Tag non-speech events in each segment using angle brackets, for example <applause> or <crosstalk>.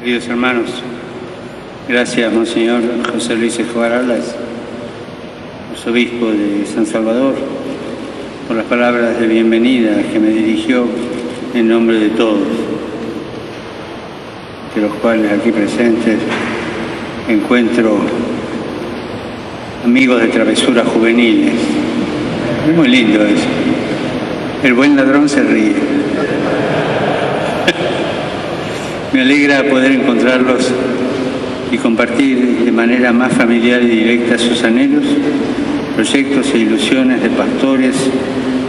Queridos hermanos, gracias Monseñor José Luis Escobar Alas, arzobispo de San Salvador, por las palabras de bienvenida que me dirigió en nombre de todos, de los cuales aquí presentes encuentro amigos de travesuras juveniles. Es muy lindo eso. El buen ladrón se ríe. Me alegra poder encontrarlos y compartir de manera más familiar y directa sus anhelos, proyectos e ilusiones de pastores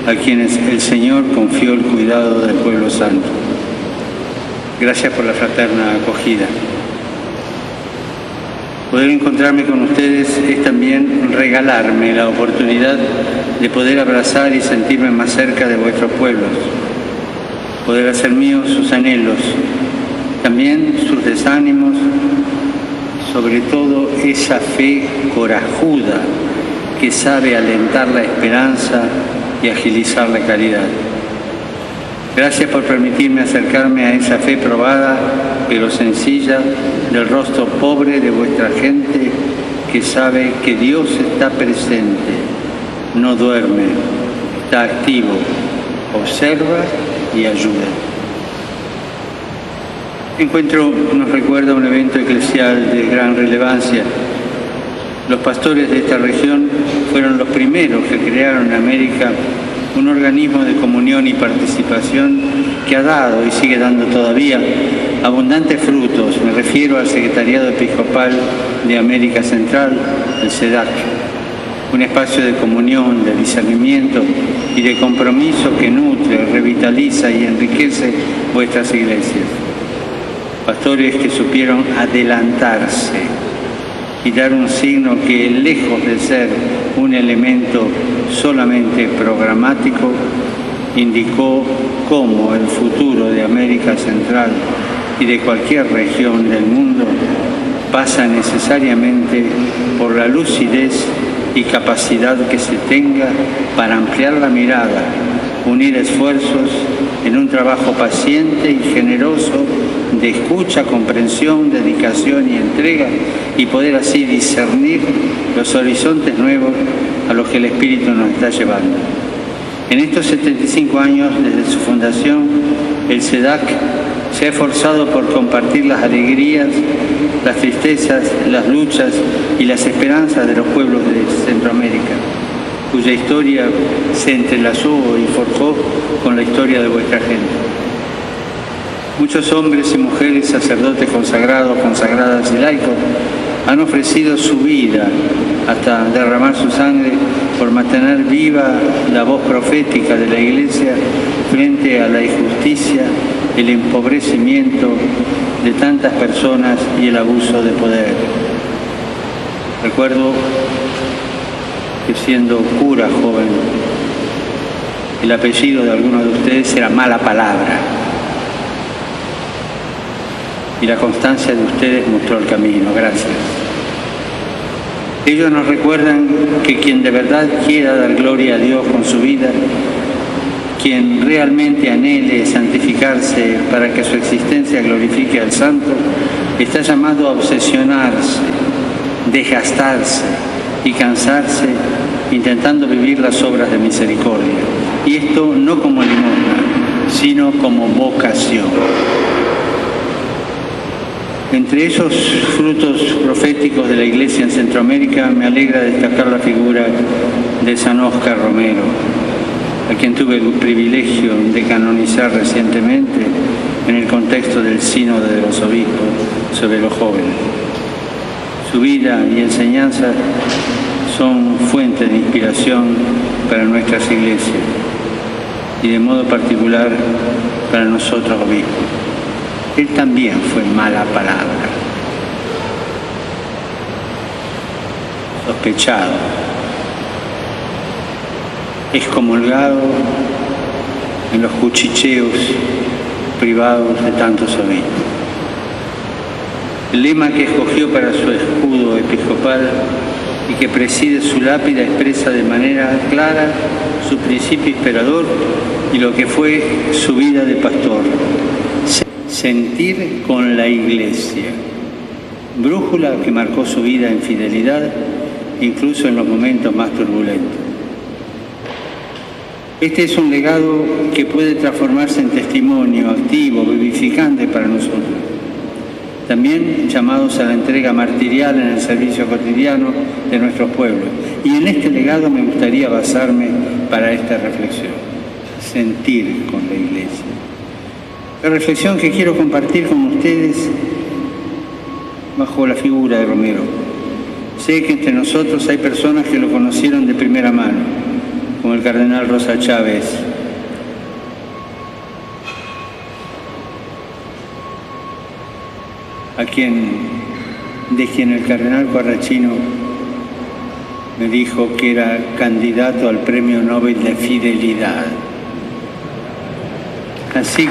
a quienes el Señor confió el cuidado del pueblo santo. Gracias por la fraterna acogida. Poder encontrarme con ustedes es también regalarme la oportunidad de poder abrazar y sentirme más cerca de vuestros pueblos, poder hacer míos sus anhelos, también sus desánimos, sobre todo esa fe corajuda que sabe alentar la esperanza y agilizar la caridad. Gracias por permitirme acercarme a esa fe probada, pero sencilla, del rostro pobre de vuestra gente que sabe que Dios está presente, no duerme, está activo, observa y ayuda. Encuentro nos recuerda un evento eclesial de gran relevancia. Los pastores de esta región fueron los primeros que crearon en América un organismo de comunión y participación que ha dado y sigue dando todavía abundantes frutos. Me refiero al Secretariado Episcopal de América Central, el SEDAC, un espacio de comunión, de discernimiento y de compromiso que nutre, revitaliza y enriquece vuestras iglesias pastores que supieron adelantarse y dar un signo que lejos de ser un elemento solamente programático, indicó cómo el futuro de América Central y de cualquier región del mundo pasa necesariamente por la lucidez y capacidad que se tenga para ampliar la mirada, unir esfuerzos en un trabajo paciente y generoso de escucha, comprensión, dedicación y entrega y poder así discernir los horizontes nuevos a los que el Espíritu nos está llevando. En estos 75 años desde su fundación, el SEDAC se ha esforzado por compartir las alegrías, las tristezas, las luchas y las esperanzas de los pueblos de Centroamérica, cuya historia se entrelazó y forjó con la historia de vuestra gente. Muchos hombres y mujeres, sacerdotes consagrados, consagradas y laicos, han ofrecido su vida hasta derramar su sangre por mantener viva la voz profética de la Iglesia frente a la injusticia, el empobrecimiento de tantas personas y el abuso de poder. Recuerdo que siendo cura joven, el apellido de alguno de ustedes era mala palabra y la constancia de ustedes mostró el camino. Gracias. Ellos nos recuerdan que quien de verdad quiera dar gloria a Dios con su vida, quien realmente anhele santificarse para que su existencia glorifique al Santo, está llamado a obsesionarse, desgastarse y cansarse intentando vivir las obras de misericordia. Y esto no como limosna, sino como vocación. Entre esos frutos proféticos de la Iglesia en Centroamérica me alegra destacar la figura de San Oscar Romero, a quien tuve el privilegio de canonizar recientemente en el contexto del Sínodo de los Obispos sobre los jóvenes. Su vida y enseñanza son fuente de inspiración para nuestras iglesias y de modo particular para nosotros obispos él también fue mala palabra, sospechado, excomulgado en los cuchicheos privados de tantos obispos. El lema que escogió para su escudo episcopal y que preside su lápida expresa de manera clara su principio inspirador y lo que fue su vida de pastor sentir con la iglesia, brújula que marcó su vida en fidelidad, incluso en los momentos más turbulentos. Este es un legado que puede transformarse en testimonio activo, vivificante para nosotros. También llamados a la entrega martirial en el servicio cotidiano de nuestros pueblos. Y en este legado me gustaría basarme para esta reflexión, sentir con la iglesia. La reflexión que quiero compartir con ustedes bajo la figura de Romero. Sé que entre nosotros hay personas que lo conocieron de primera mano como el cardenal Rosa Chávez. a quien, de quien el cardenal Cuarrachino me dijo que era candidato al Premio Nobel de Fidelidad. Así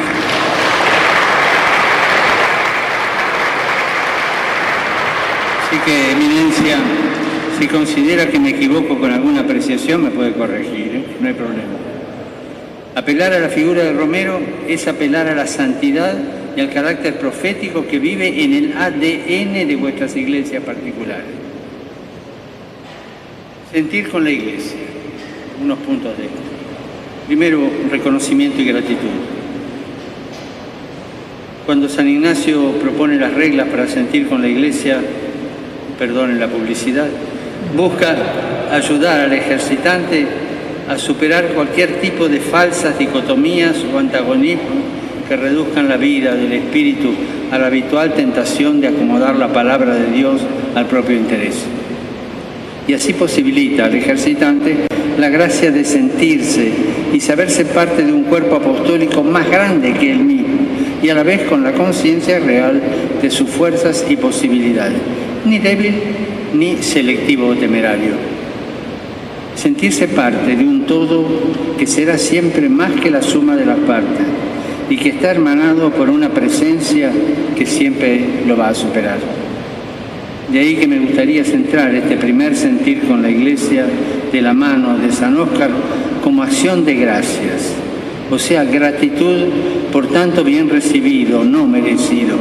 Así que, Eminencia, si considera que me equivoco con alguna apreciación, me puede corregir, ¿eh? no hay problema. Apelar a la figura de Romero es apelar a la santidad y al carácter profético que vive en el ADN de vuestras iglesias particulares. Sentir con la iglesia, unos puntos de esto. Primero, reconocimiento y gratitud. Cuando San Ignacio propone las reglas para sentir con la iglesia, perdonen la publicidad, busca ayudar al ejercitante a superar cualquier tipo de falsas dicotomías o antagonismos que reduzcan la vida del espíritu a la habitual tentación de acomodar la palabra de Dios al propio interés. Y así posibilita al ejercitante la gracia de sentirse y saberse parte de un cuerpo apostólico más grande que él mismo y a la vez con la conciencia real de sus fuerzas y posibilidades, ni débil ni selectivo o temerario. Sentirse parte de un todo que será siempre más que la suma de las partes y que está hermanado por una presencia que siempre lo va a superar. De ahí que me gustaría centrar este primer sentir con la Iglesia de la mano de San Óscar como acción de gracias, o sea, gratitud por tanto bien recibido, no merecido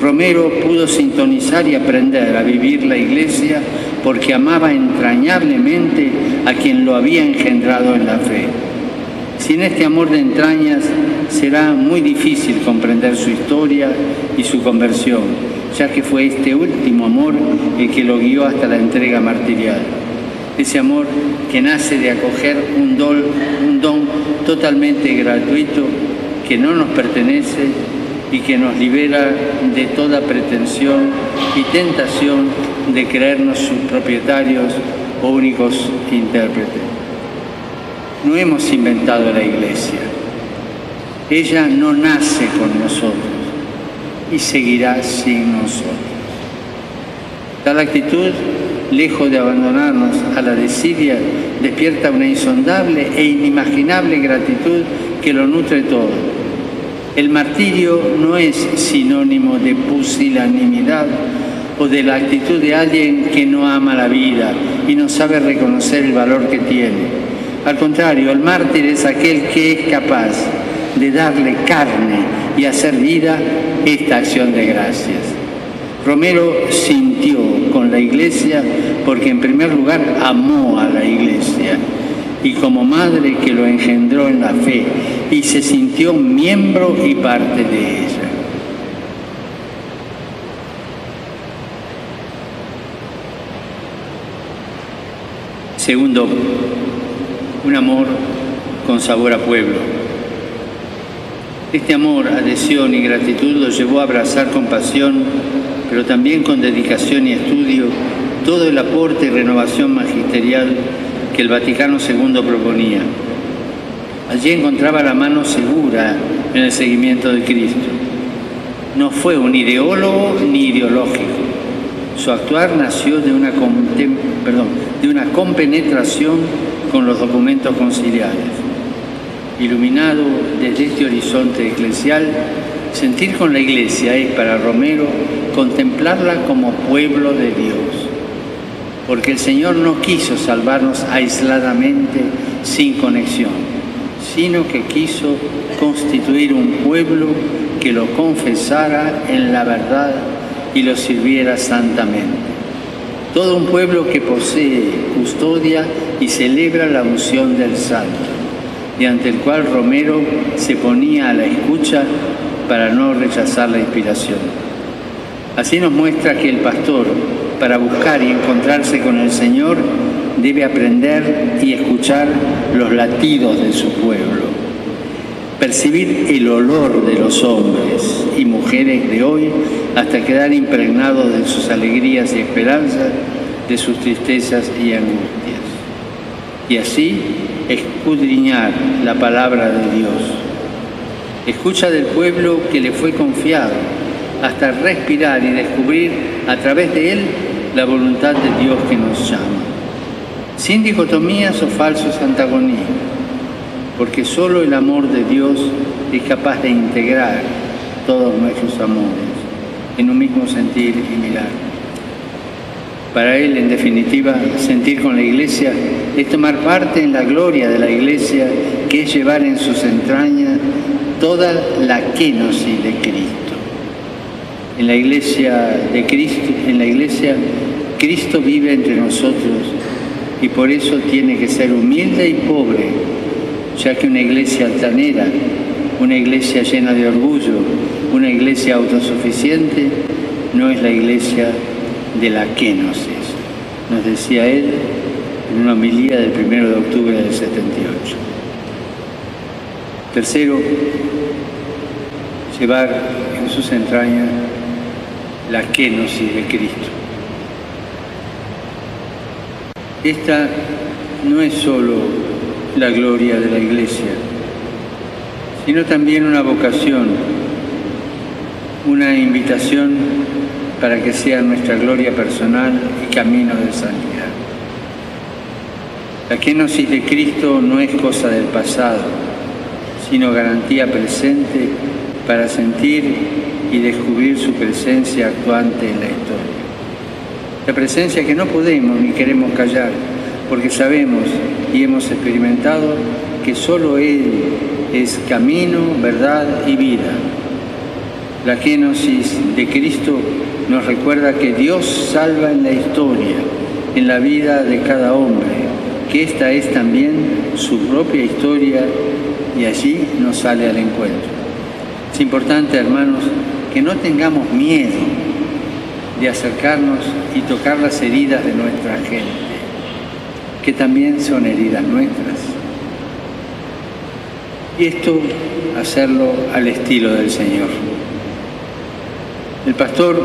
Romero pudo sintonizar y aprender a vivir la iglesia porque amaba entrañablemente a quien lo había engendrado en la fe. Sin este amor de entrañas será muy difícil comprender su historia y su conversión, ya que fue este último amor el que lo guió hasta la entrega martirial. Ese amor que nace de acoger un don, un don totalmente gratuito que no nos pertenece y que nos libera de toda pretensión y tentación de creernos sus propietarios o únicos intérpretes. No hemos inventado la iglesia. Ella no nace con nosotros y seguirá sin nosotros. Tal actitud, lejos de abandonarnos a la desidia, despierta una insondable e inimaginable gratitud que lo nutre todo el martirio no es sinónimo de pusilanimidad o de la actitud de alguien que no ama la vida y no sabe reconocer el valor que tiene. Al contrario, el mártir es aquel que es capaz de darle carne y hacer vida esta acción de gracias. Romero sintió con la iglesia porque en primer lugar amó a la iglesia y como madre que lo engendró en la fe y se sintió miembro y parte de ella. Segundo, un amor con sabor a pueblo. Este amor, adhesión y gratitud lo llevó a abrazar con pasión, pero también con dedicación y estudio, todo el aporte y renovación magisterial que el Vaticano II proponía. Allí encontraba la mano segura en el seguimiento de Cristo. No fue un ideólogo ni ideológico. Su actuar nació de una, compenetración con los documentos conciliares. Iluminado desde este horizonte eclesial, sentir con la Iglesia es para Romero contemplarla como pueblo de Dios porque el Señor no quiso salvarnos aisladamente sin conexión, sino que quiso constituir un pueblo que lo confesara en la verdad y lo sirviera santamente. Todo un pueblo que posee, custodia y celebra la unción del santo, y ante el cual Romero se ponía a la escucha para no rechazar la inspiración. Así nos muestra que el pastor, para buscar y encontrarse con el Señor, debe aprender y escuchar los latidos de su pueblo, percibir el olor de los hombres y mujeres de hoy hasta quedar impregnados de sus alegrías y esperanzas, de sus tristezas y angustias. Y así escudriñar la palabra de Dios. Escucha del pueblo que le fue confiado hasta respirar y descubrir a través de él la voluntad de Dios que nos llama sin dicotomías o falsos antagonismos, porque solo el amor de Dios es capaz de integrar todos nuestros amores en un mismo sentir y mirar. Para Él, en definitiva, sentir con la Iglesia es tomar parte en la gloria de la Iglesia, que es llevar en sus entrañas toda la kenosis de Cristo. En la Iglesia de Cristo, en la Iglesia, Cristo vive entre nosotros y por eso tiene que ser humilde y pobre, ya que una iglesia altanera, una iglesia llena de orgullo, una iglesia autosuficiente, no es la iglesia de la kenosis, nos decía él en una homilía del 1 de octubre del 78. Tercero, llevar en sus entrañas la kenosis de Cristo. Esta no es solo la gloria de la Iglesia, sino también una vocación, una invitación para que sea nuestra gloria personal y camino de santidad. La kenosis de Cristo no es cosa del pasado, sino garantía presente para sentir y descubrir su presencia actuante en la historia. La presencia que no podemos ni queremos callar, porque sabemos y hemos experimentado que solo Él es camino, verdad y vida. La kenosis de Cristo nos recuerda que Dios salva en la historia, en la vida de cada hombre, que esta es también su propia historia y allí nos sale al encuentro. Es importante, hermanos, que no tengamos miedo de acercarnos y tocar las heridas de nuestra gente, que también son heridas nuestras. Y esto hacerlo al estilo del Señor. El pastor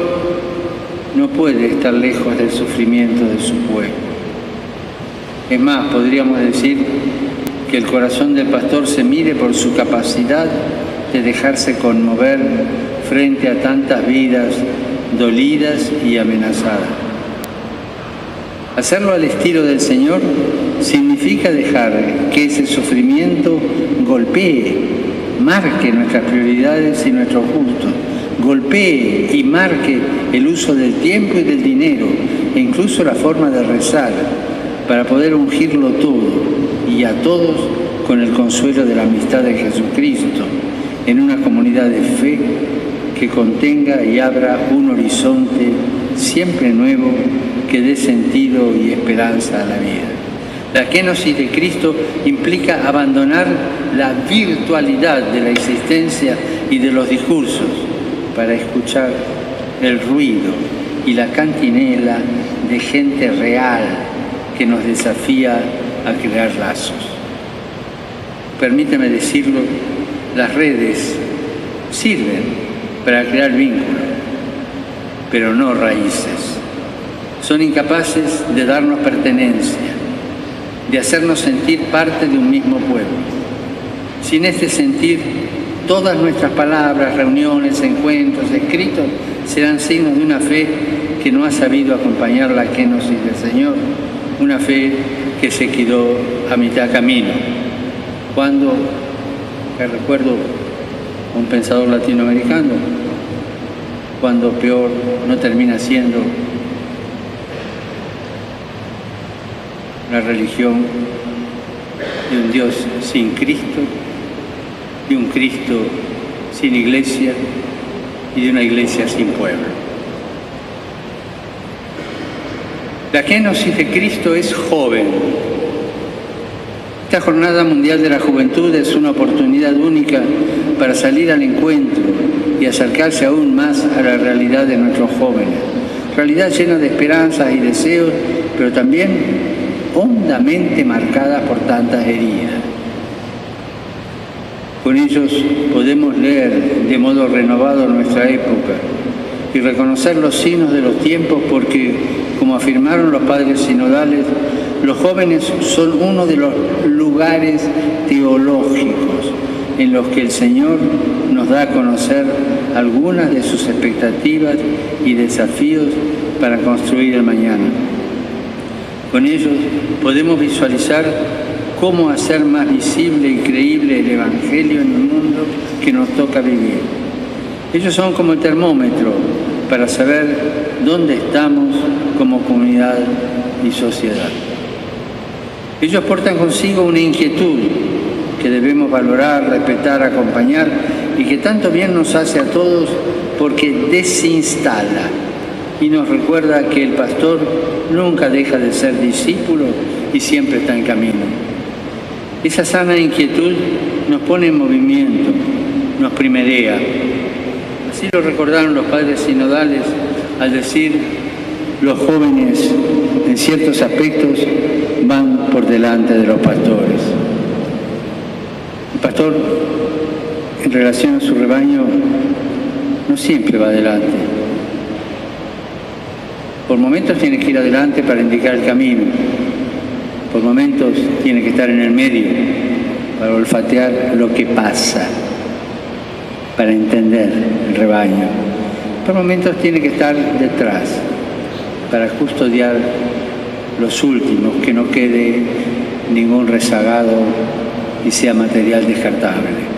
no puede estar lejos del sufrimiento de su pueblo. Es más, podríamos decir que el corazón del pastor se mide por su capacidad de dejarse conmover frente a tantas vidas dolidas y amenazadas. Hacerlo al estilo del Señor significa dejar que ese sufrimiento golpee, marque nuestras prioridades y nuestros gustos, golpee y marque el uso del tiempo y del dinero e incluso la forma de rezar para poder ungirlo todo y a todos con el consuelo de la amistad de Jesucristo en una comunidad de fe que contenga y abra un horizonte siempre nuevo que dé sentido y esperanza a la vida. La kenosis de Cristo implica abandonar la virtualidad de la existencia y de los discursos para escuchar el ruido y la cantinela de gente real que nos desafía a crear lazos. Permíteme decirlo, las redes sirven para crear vínculos, pero no raíces. Son incapaces de darnos pertenencia, de hacernos sentir parte de un mismo pueblo. Sin este sentir, todas nuestras palabras, reuniones, encuentros, escritos serán signos de una fe que no ha sabido acompañar la kenosis del Señor, una fe que se quedó a mitad camino. Cuando, recuerdo un pensador latinoamericano, cuando peor no termina siendo la religión de un Dios sin Cristo y un Cristo sin sin iglesia y de una iglesia sin pueblo. La génesis de Cristo es joven. Esta Jornada Mundial de la Juventud es una oportunidad única para salir al encuentro acercarse aún más a la realidad de nuestros jóvenes. Realidad llena de esperanzas y deseos, pero también hondamente marcada por tantas heridas. Con ellos podemos leer de modo renovado nuestra época y reconocer los signos de los tiempos porque, como afirmaron los padres sinodales, los jóvenes son uno de los lugares teológicos en los que el Señor nos da a conocer algunas de sus expectativas y desafíos para construir el mañana. Con ellos podemos visualizar cómo hacer más visible y creíble el Evangelio en el mundo que nos toca vivir ellos son como el termómetro para saber dónde estamos como comunidad y sociedad. Ellos portan consigo una inquietud que debemos valorar, respetar, acompañar y que tanto bien nos hace a todos porque desinstala y nos recuerda que el pastor nunca deja de ser discípulo y siempre está en camino. Esa sana inquietud nos pone en movimiento, nos primerea, Así lo recordaron los padres sinodales al decir, los jóvenes en ciertos aspectos van por delante de los pastores. El pastor, en relación a su rebaño, no siempre va adelante. Por momentos tiene que ir adelante para indicar el camino. Por momentos tiene que estar en el medio para olfatear lo que pasa para entender el rebaño. Por momentos tiene que estar detrás para custodiar los últimos, que no quede ningún rezagado y sea material descartable.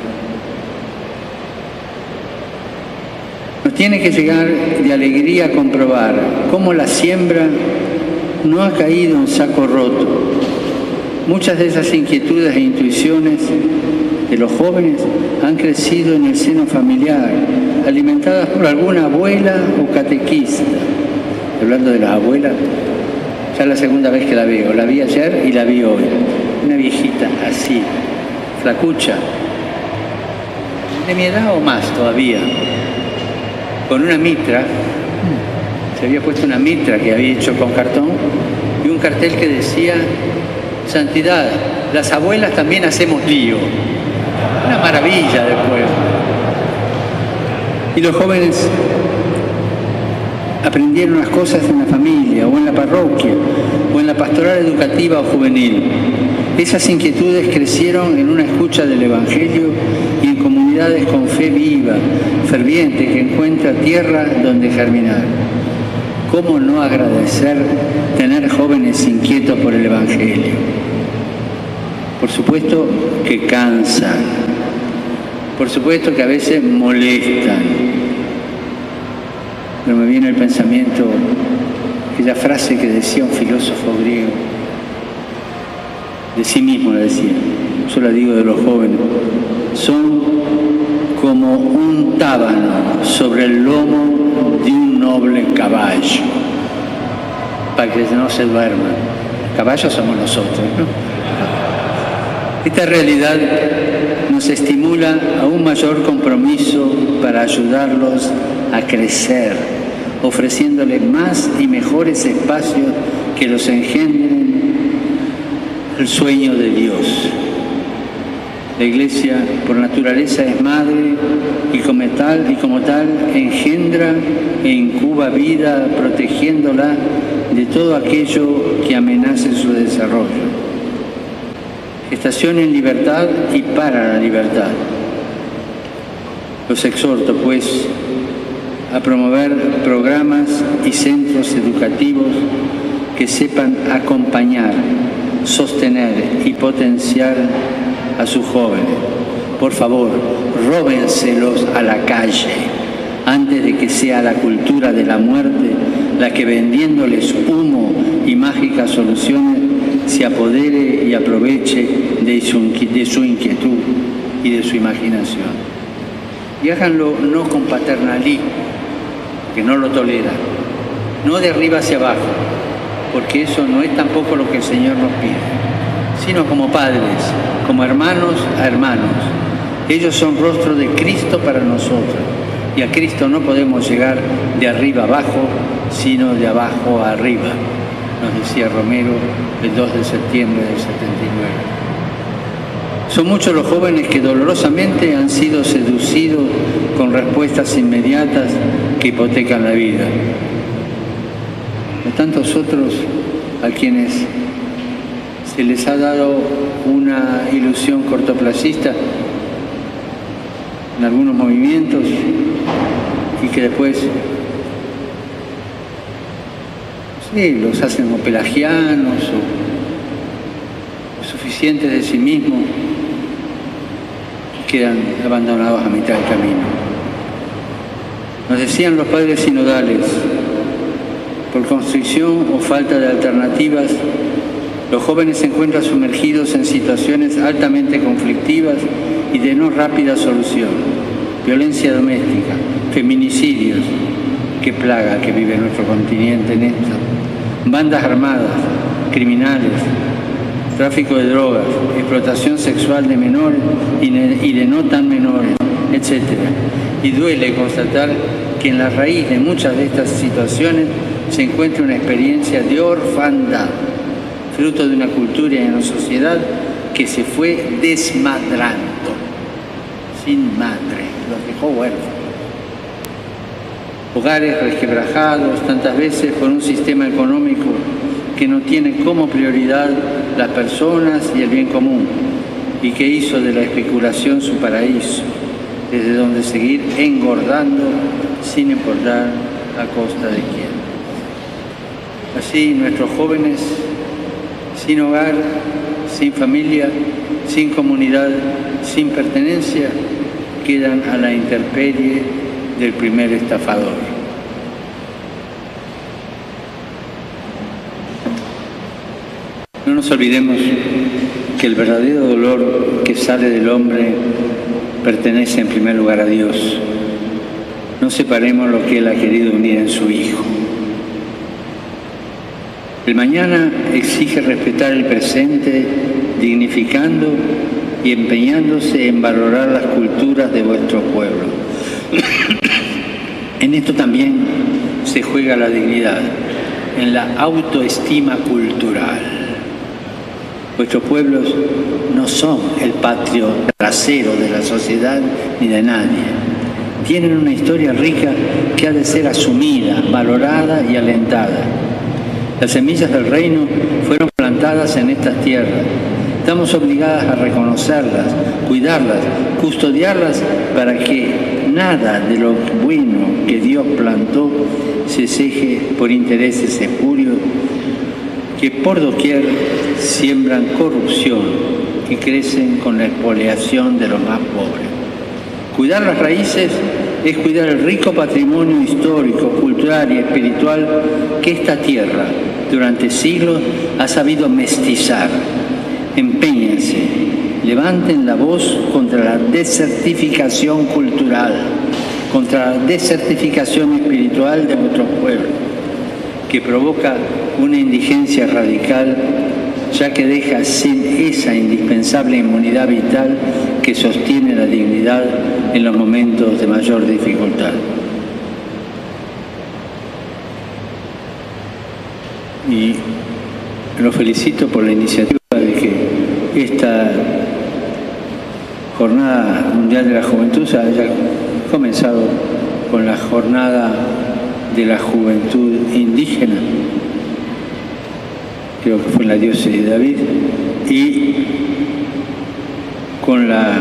Nos tiene que llegar de alegría a comprobar cómo la siembra no ha caído en saco roto. Muchas de esas inquietudes e intuiciones de los jóvenes han crecido en el seno familiar, alimentadas por alguna abuela o catequista. Hablando de las abuelas, ya es la segunda vez que la veo. La vi ayer y la vi hoy. Una viejita así, flacucha, de mi edad o más todavía, con una mitra, se había puesto una mitra que había hecho con cartón y un cartel que decía, Santidad, las abuelas también hacemos lío. Una maravilla del pueblo. Y los jóvenes aprendieron las cosas en la familia o en la parroquia o en la pastoral educativa o juvenil. Esas inquietudes crecieron en una escucha del Evangelio y en comunidades con fe viva, ferviente, que encuentra tierra donde germinar. ¿Cómo no agradecer tener jóvenes inquietos por el Evangelio? Por supuesto que cansan, por supuesto que a veces molestan, pero me viene el pensamiento, aquella frase que decía un filósofo griego, de sí mismo la decía, yo la digo de los jóvenes, son como un tábano sobre el lomo de un noble caballo, para que no se duerman. Caballos somos nosotros, ¿no? Esta realidad nos estimula a un mayor compromiso para ayudarlos a crecer, ofreciéndoles más y mejores espacios que los engendren el sueño de Dios. La iglesia por naturaleza es madre y como tal, y como tal engendra e incuba vida protegiéndola de todo aquello que amenace su desarrollo. Estación en libertad y para la libertad. Los exhorto, pues, a promover programas y centros educativos que sepan acompañar, sostener y potenciar a sus jóvenes. Por favor, róbenselos a la calle antes de que sea la cultura de la muerte la que vendiéndoles humo y mágicas soluciones se apodere y aproveche de su, inquietud y de su imaginación. Y háganlo no con paternalismo, que no lo tolera, no de arriba hacia abajo, porque eso no es tampoco lo que el Señor nos pide, sino como padres, como hermanos a hermanos. Ellos son rostro de Cristo para nosotros y a Cristo no podemos llegar de arriba abajo, sino de abajo a arriba, nos decía Romero el 2 de septiembre del 79. Son muchos los jóvenes que dolorosamente han sido seducidos con respuestas inmediatas que hipotecan la vida. De tantos otros a quienes se les ha dado una ilusión cortoplacista en algunos movimientos y que después sí, los hacen o pelagianos o suficientes de sí mismos quedan abandonados a mitad del camino. Nos decían los padres sinodales, por constricción o falta de alternativas, los jóvenes se encuentran sumergidos en situaciones altamente conflictivas y de no rápida solución. Violencia doméstica, feminicidios, qué plaga que vive nuestro continente en esto. Bandas armadas, criminales, tráfico de drogas, explotación sexual de menores y de no tan menores, etc. Y duele constatar que en la raíz de muchas de estas situaciones se encuentra una experiencia de orfandad, fruto de una cultura y una sociedad que se fue desmadrando, sin madre, los dejó huérfanos. Hogares resquebrajados tantas veces por un sistema económico que no tiene como prioridad las personas y el bien común y que hizo de la especulación su paraíso, desde donde seguir engordando sin importar a costa de quién. Así nuestros jóvenes sin hogar, sin familia, sin comunidad, sin pertenencia, quedan a la intemperie del primer estafador. No nos olvidemos que el verdadero dolor que sale del hombre pertenece en primer lugar a Dios. No separemos lo que Él ha querido unir en su Hijo. El mañana exige respetar el presente, dignificando y empeñándose en valorar las culturas de vuestro pueblo. <coughs> en esto también se juega la dignidad, en la autoestima cultural. Vuestros pueblos no son el patio trasero de la sociedad ni de nadie. Tienen una historia rica que ha de ser asumida, valorada y alentada las semillas del reino fueron plantadas en estas tierras. Estamos obligadas a reconocerlas, cuidarlas, custodiarlas para que nada de lo bueno que Dios plantó se ceje por intereses espurios que por doquier siembran corrupción y crecen con la expoliación de los más pobres. Cuidar las raíces es cuidar el rico patrimonio histórico, cultural y espiritual que esta tierra durante siglos ha sabido mestizar. Empeñense, levanten la voz contra la desertificación cultural, contra la desertificación espiritual de nuestro pueblo, que provoca una indigencia radical ya que deja sin esa indispensable inmunidad vital que sostiene la dignidad en los momentos de mayor dificultad. Y lo felicito por la iniciativa de que esta Jornada Mundial de la Juventud haya comenzado con la Jornada de la Juventud Indígena creo que fue en la diócesis de David, y con la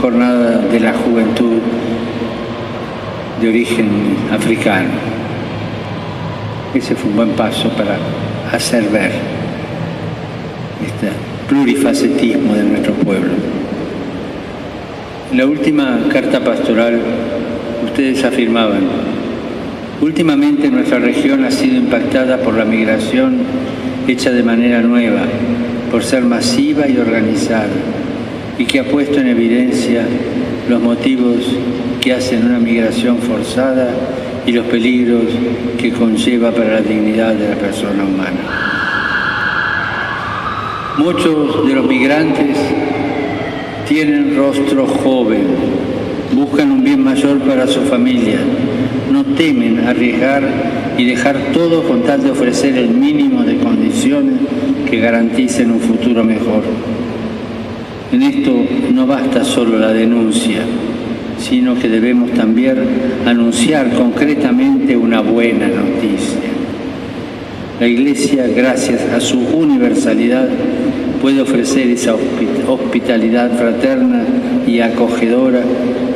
jornada de la juventud de origen africano. Ese fue un buen paso para hacer ver este plurifacetismo de nuestro pueblo. En la última carta pastoral ustedes afirmaban, últimamente nuestra región ha sido impactada por la migración hecha de manera nueva, por ser masiva y organizada, y que ha puesto en evidencia los motivos que hacen una migración forzada y los peligros que conlleva para la dignidad de la persona humana. Muchos de los migrantes tienen rostro joven, buscan un bien mayor para su familia, temen arriesgar y dejar todo con tal de ofrecer el mínimo de condiciones que garanticen un futuro mejor. En esto no basta solo la denuncia, sino que debemos también anunciar concretamente una buena noticia. La Iglesia, gracias a su universalidad, puede ofrecer esa hospitalidad fraterna y acogedora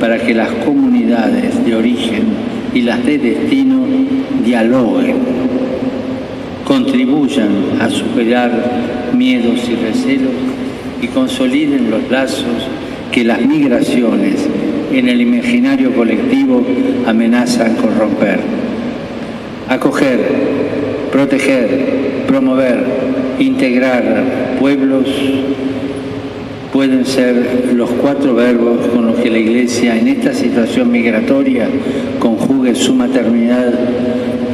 para que las comunidades de origen y las de destino dialoguen, contribuyan a superar miedos y recelos y consoliden los lazos que las migraciones en el imaginario colectivo amenazan con romper. Acoger, proteger, promover, integrar pueblos pueden ser los cuatro verbos con los que la Iglesia en esta situación migratoria conjugue su maternidad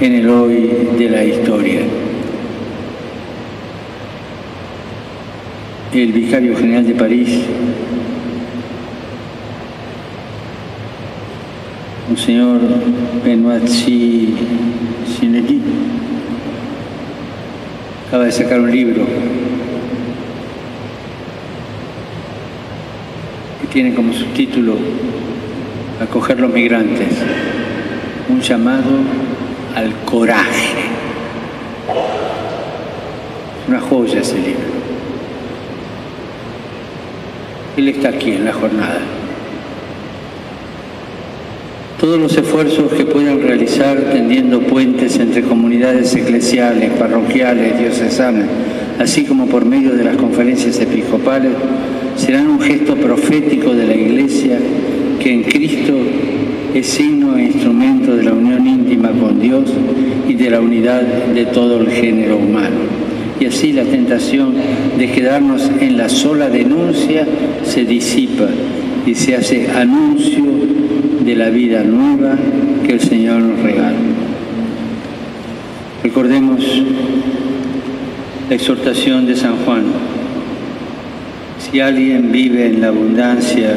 en el hoy de la historia. El vicario general de París, Monseñor Benoit Sinedi, acaba de sacar un libro tiene como subtítulo Acoger los migrantes, un llamado al coraje. Una joya ese libro. Él está aquí en la jornada. Todos los esfuerzos que puedan realizar tendiendo puentes entre comunidades eclesiales, parroquiales, diocesanas, así como por medio de las conferencias episcopales, serán un gesto profético de la Iglesia que en Cristo es signo e instrumento de la unión íntima con Dios y de la unidad de todo el género humano. Y así la tentación de quedarnos en la sola denuncia se disipa y se hace anuncio de la vida nueva que el Señor nos regala. Recordemos la exhortación de San Juan si alguien vive en la abundancia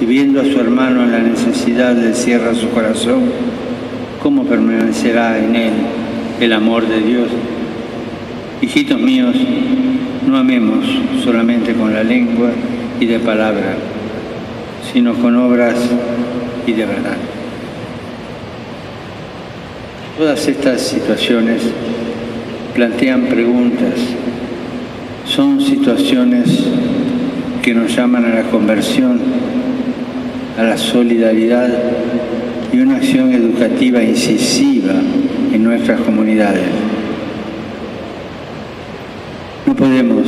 y viendo a su hermano en la necesidad le cierra su corazón, ¿cómo permanecerá en él el amor de Dios? Hijitos míos, no amemos solamente con la lengua y de palabra, sino con obras y de verdad. Todas estas situaciones plantean preguntas, son situaciones que nos llaman a la conversión, a la solidaridad y una acción educativa incisiva en nuestras comunidades. No podemos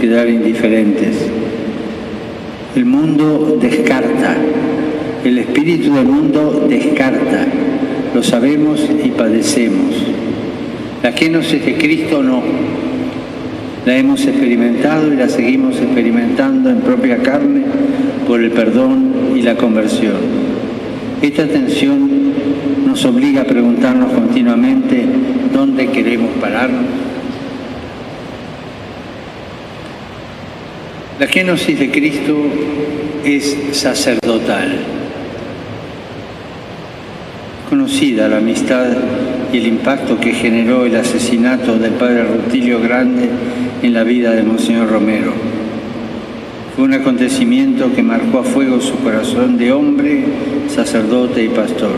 quedar indiferentes. El mundo descarta, el espíritu del mundo descarta, lo sabemos y padecemos. La que nos es de Cristo no la hemos experimentado y la seguimos experimentando en propia carne por el perdón y la conversión. Esta tensión nos obliga a preguntarnos continuamente dónde queremos pararnos. La génesis de Cristo es sacerdotal. Conocida la amistad y el impacto que generó el asesinato del padre Rutilio Grande en la vida de Monseñor Romero. Fue un acontecimiento que marcó a fuego su corazón de hombre, sacerdote y pastor.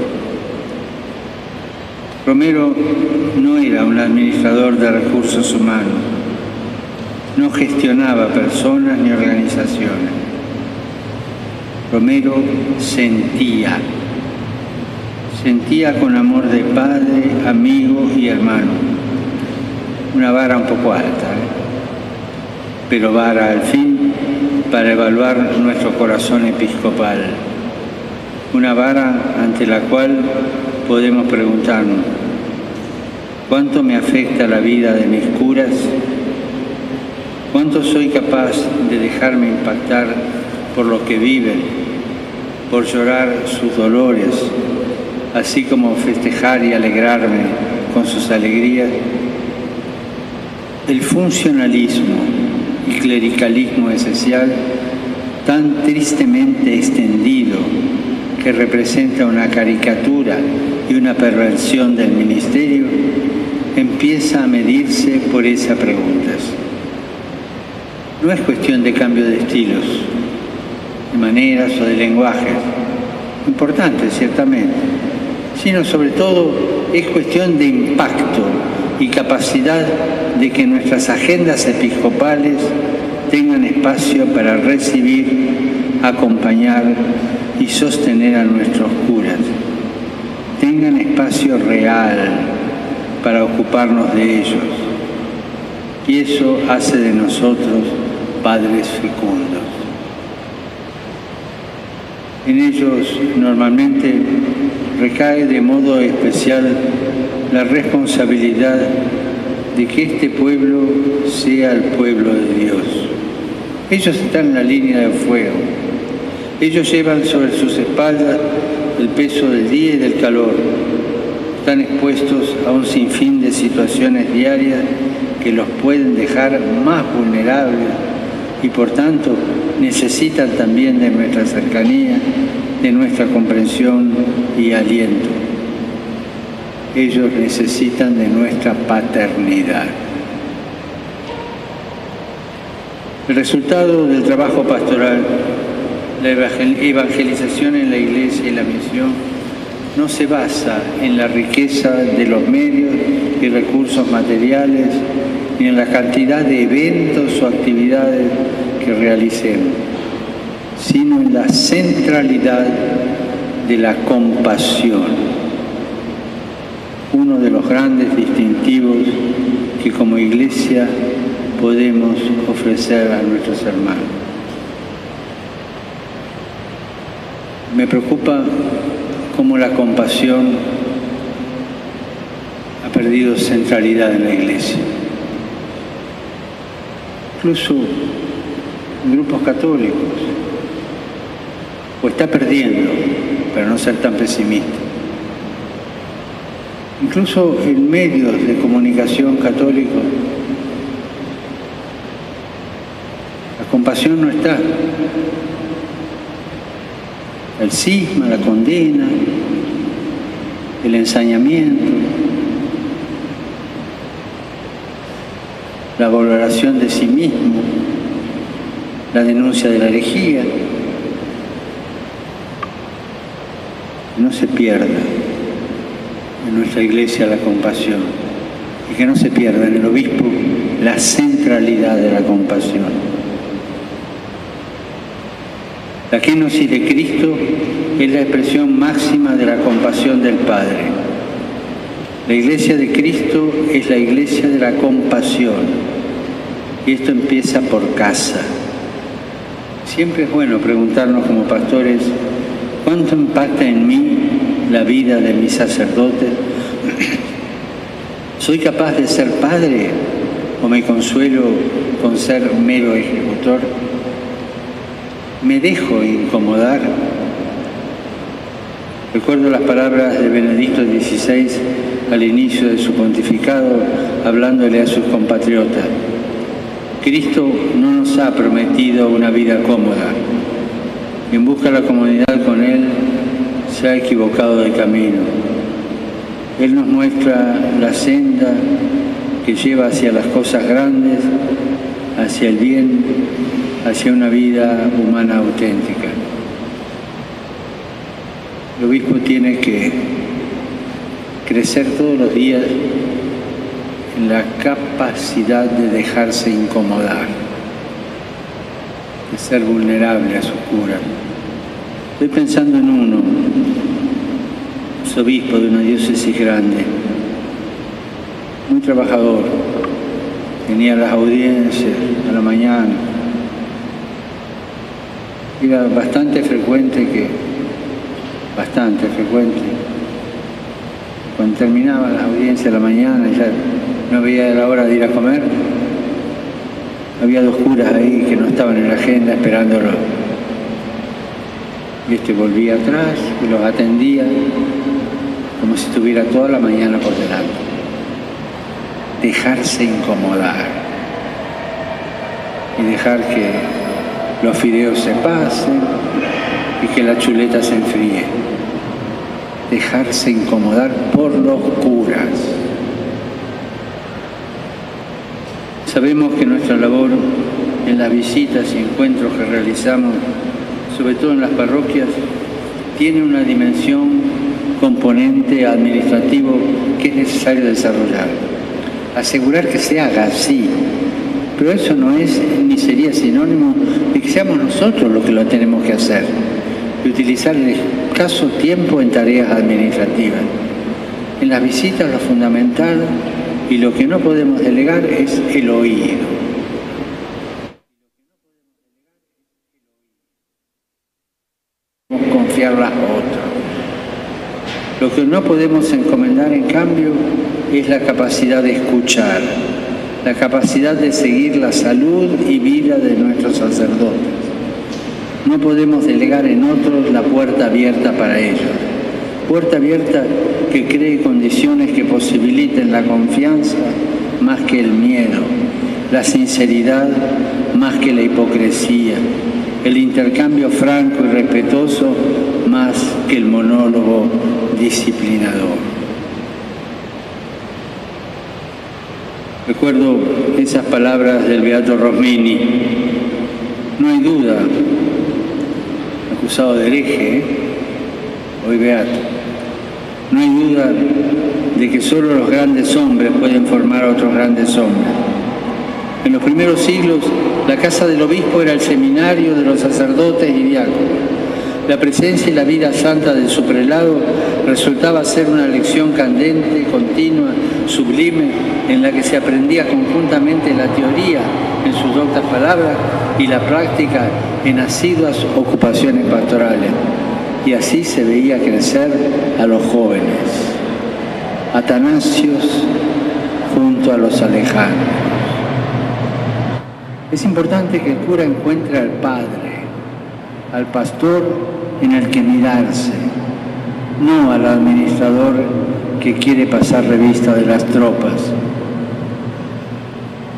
Romero no era un administrador de recursos humanos, no gestionaba personas ni organizaciones. Romero sentía Sentía con amor de padre, amigo y hermano. Una vara un poco alta, ¿eh? Pero vara al fin para evaluar nuestro corazón episcopal. Una vara ante la cual podemos preguntarnos, ¿cuánto me afecta la vida de mis curas? ¿Cuánto soy capaz de dejarme impactar por lo que viven por llorar sus dolores, así como festejar y alegrarme con sus alegrías, el funcionalismo clericalismo esencial tan tristemente extendido que representa una caricatura y una perversión del ministerio, empieza a medirse por esas preguntas. No es cuestión de cambio de estilos, de maneras o de lenguajes, importante ciertamente, sino sobre todo es cuestión de impacto y capacidad de que nuestras agendas episcopales tengan espacio para recibir, acompañar y sostener a nuestros curas. Tengan espacio real para ocuparnos de ellos. Y eso hace de nosotros padres fecundos. En ellos normalmente recae de modo especial la responsabilidad de que este pueblo sea el pueblo de Dios. Ellos están en la línea de fuego. Ellos llevan sobre sus espaldas el peso del día y del calor. Están expuestos a un sinfín de situaciones diarias que los pueden dejar más vulnerables y por tanto necesitan también de nuestra cercanía, de nuestra comprensión y aliento. Ellos necesitan de nuestra paternidad. El resultado del trabajo pastoral, la evangelización en la iglesia y la misión, no se basa en la riqueza de los medios y recursos materiales, ni en la cantidad de eventos o actividades que realicemos, sino en la centralidad de la compasión, uno de los grandes distintivos que como iglesia podemos ofrecer a nuestros hermanos. Me preocupa cómo la compasión ha perdido centralidad en la iglesia. Incluso en grupos católicos. O está perdiendo, para no ser tan pesimista. Incluso en medios de comunicación católicos, la compasión no está. El cisma, la condena, el ensañamiento, la valoración de sí mismo, la denuncia de la herejía. No se pierda en nuestra iglesia la compasión y que no se pierda en el obispo la centralidad de la compasión. La kenosis de Cristo es la expresión máxima de la compasión del Padre. La iglesia de Cristo es la iglesia de la compasión. Y esto empieza por casa. Siempre es bueno preguntarnos como pastores, ¿cuánto impacta en mí la vida de mi sacerdote? ¿Soy capaz de ser padre o me consuelo con ser mero ejecutor? ¿Me dejo incomodar? Recuerdo las palabras de Benedicto XVI al inicio de su pontificado, hablándole a sus compatriotas. Cristo no nos ha prometido una vida cómoda. Quien busca la comodidad con Él se ha equivocado de camino. Él nos muestra la senda que lleva hacia las cosas grandes, hacia el bien, hacia una vida humana auténtica. El obispo tiene que crecer todos los días la capacidad de dejarse incomodar, de ser vulnerable a su cura. Estoy pensando en uno, obispo de una diócesis grande, muy trabajador, tenía las audiencias a la mañana, era bastante frecuente que, bastante frecuente, cuando terminaba las audiencias a la mañana ya no había la hora de ir a comer. Había dos curas ahí que no estaban en la agenda esperándolo. Y este volvía atrás y los atendía como si tuviera toda la mañana por delante. Dejarse incomodar y dejar que los fideos se pasen y que la chuleta se enfríe. Dejarse incomodar por los curas. Sabemos que nuestra labor en las visitas y encuentros que realizamos, sobre todo en las parroquias, tiene una dimensión componente administrativo que es necesario desarrollar. Asegurar que se haga así, pero eso no es ni sería sinónimo de que seamos nosotros los que lo tenemos que hacer, y utilizar el escaso tiempo en tareas administrativas. En las visitas lo fundamental y lo que no podemos delegar es el oído. Confiar a otros. Lo que no podemos encomendar, en cambio, es la capacidad de escuchar, la capacidad de seguir la salud y vida de nuestros sacerdotes. No podemos delegar en otros la puerta abierta para ellos puerta abierta que cree condiciones que posibiliten la confianza más que el miedo, la sinceridad más que la hipocresía, el intercambio franco y respetuoso que el monólogo disciplinador. Recuerdo esas palabras del Beato Rosmini. No hay duda, acusado de hereje, ¿eh? hoy Beato no hay duda de que solo los grandes hombres pueden formar a otros grandes hombres. En los primeros siglos, la casa del obispo era el seminario de los sacerdotes y diáconos. La presencia y la vida santa del su prelado resultaba ser una lección candente, continua, sublime, en la que se aprendía conjuntamente la teoría en sus doctas palabras y la práctica en asiduas ocupaciones pastorales y así se veía crecer a los jóvenes. Atanasios junto a los alejanos. Es importante que el cura encuentre al padre, al pastor en el que mirarse, no al administrador que quiere pasar revista de las tropas.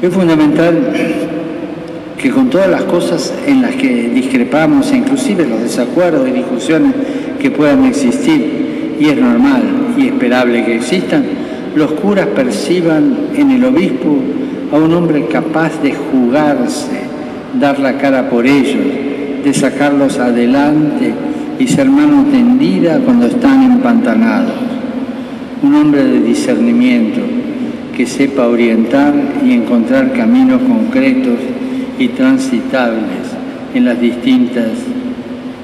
Es fundamental que con todas las cosas en las que discrepamos, e inclusive los desacuerdos y discusiones que puedan existir, y es normal y esperable que existan, los curas perciban en el obispo a un hombre capaz de jugarse, dar la cara por ellos, de sacarlos adelante y ser mano tendida cuando están empantanados. Un hombre de discernimiento que sepa orientar y encontrar caminos concretos y transitables en las distintas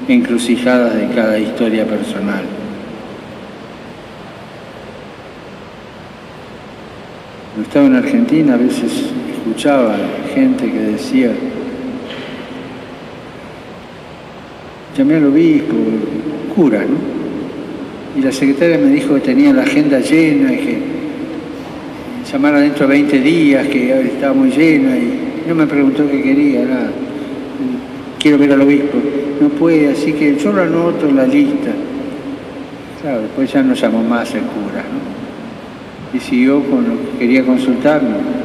encrucijadas de cada historia personal. Cuando estaba en Argentina a veces escuchaba gente que decía, llamé al obispo, cura, ¿no? Y la secretaria me dijo que tenía la agenda llena y que llamara dentro de 20 días, que estaba muy llena y no me preguntó qué quería, nada. Quiero ver al obispo. No puede, así que yo lo anoto en la lista. Claro, después ya no llamó más el cura, ¿no? Y siguió con lo que quería consultar,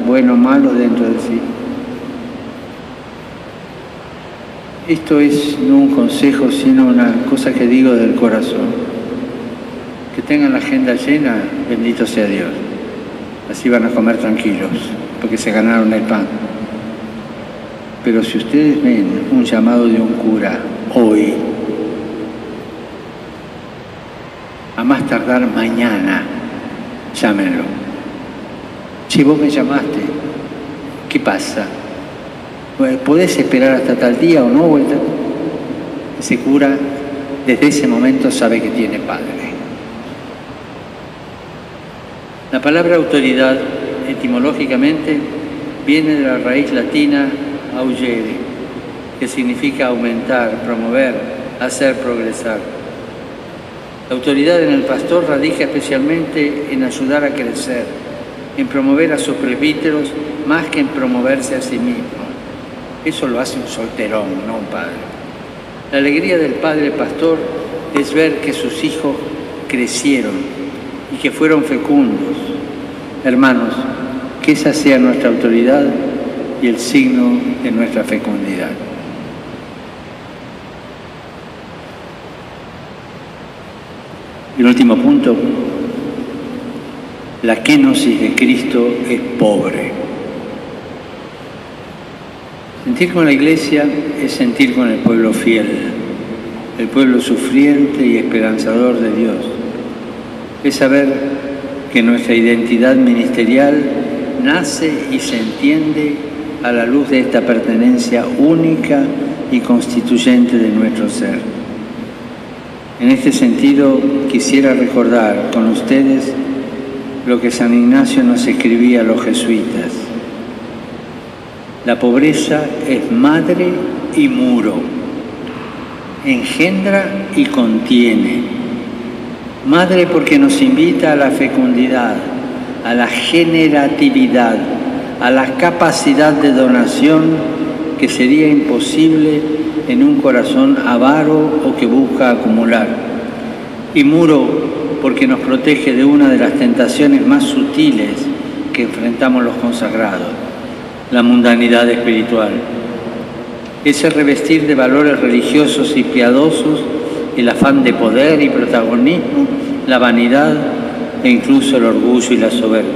bueno o malo dentro de sí. Esto es no un consejo, sino una cosa que digo del corazón. Que tengan la agenda llena, bendito sea Dios. Así van a comer tranquilos, porque se ganaron el pan. Pero si ustedes ven un llamado de un cura hoy, a más tardar mañana, llámenlo. Si vos me llamaste, ¿qué pasa? ¿Podés esperar hasta tal día o no? Ese cura desde ese momento sabe que tiene padre. La palabra autoridad etimológicamente viene de la raíz latina augere, que significa aumentar, promover, hacer progresar. La autoridad en el pastor radica especialmente en ayudar a crecer, en promover a sus presbíteros más que en promoverse a sí mismo. Eso lo hace un solterón, no un padre. La alegría del Padre Pastor es ver que sus hijos crecieron y que fueron fecundos. Hermanos, que esa sea nuestra autoridad y el signo de nuestra fecundidad. El último punto, la kenosis de Cristo es pobre. Sentir con la iglesia es sentir con el pueblo fiel, el pueblo sufriente y esperanzador de Dios. Es saber que nuestra identidad ministerial nace y se entiende a la luz de esta pertenencia única y constituyente de nuestro ser. En este sentido, quisiera recordar con ustedes lo que San Ignacio nos escribía a los jesuitas. La pobreza es madre y muro, engendra y contiene. Madre porque nos invita a la fecundidad, a la generatividad, a la capacidad de donación que sería imposible en un corazón avaro o que busca acumular. Y muro porque nos protege de una de las tentaciones más sutiles que enfrentamos los consagrados, la mundanidad espiritual. Ese revestir de valores religiosos y piadosos, el afán de poder y protagonismo, la vanidad e incluso el orgullo y la soberbia.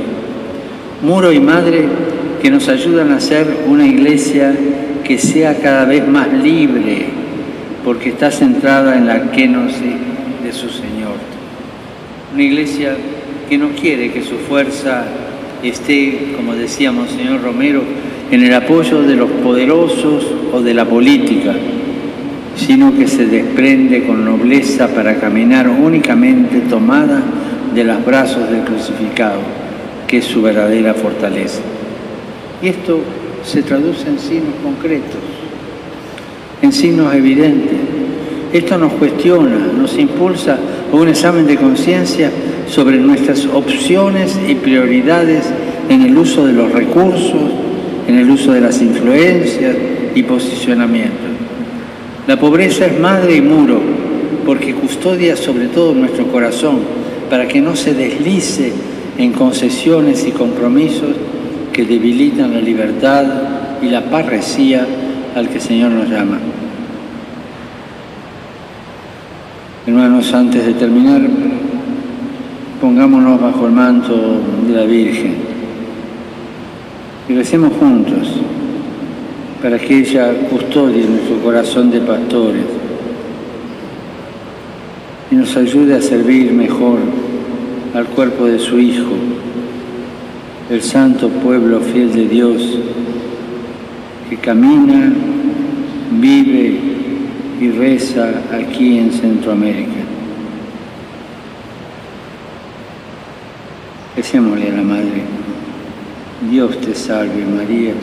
Muro y madre que nos ayudan a ser una iglesia que sea cada vez más libre, porque está centrada en la kenosis de su Señor. Una iglesia que no quiere que su fuerza esté, como decíamos, señor Romero, en el apoyo de los poderosos o de la política, sino que se desprende con nobleza para caminar únicamente tomada de los brazos del crucificado, que es su verdadera fortaleza. Y esto se traduce en signos concretos, en signos evidentes. Esto nos cuestiona, nos impulsa a un examen de conciencia sobre nuestras opciones y prioridades en el uso de los recursos, en el uso de las influencias y posicionamientos. La pobreza es madre y muro porque custodia sobre todo nuestro corazón para que no se deslice en concesiones y compromisos que debilitan la libertad y la parresía al que el Señor nos llama. Hermanos, antes de terminar, pongámonos bajo el manto de la Virgen y recemos juntos para que ella custodie nuestro corazón de pastores y nos ayude a servir mejor al cuerpo de su Hijo el santo pueblo fiel de Dios que camina, vive y reza aquí en Centroamérica. Decémosle a la Madre, Dios te salve María,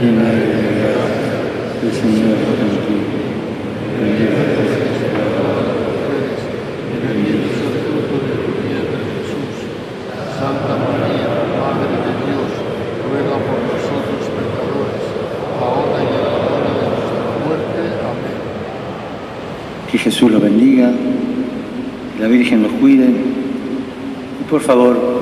llena de gracia, el Señor es contigo. Santa María, Madre de Dios, ruega por nosotros pecadores, ahora y en la hora de nuestra muerte. Amén. Que Jesús los bendiga, que la Virgen los cuide y por favor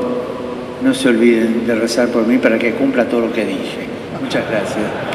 no se olviden de rezar por mí para que cumpla todo lo que dije. Muchas gracias.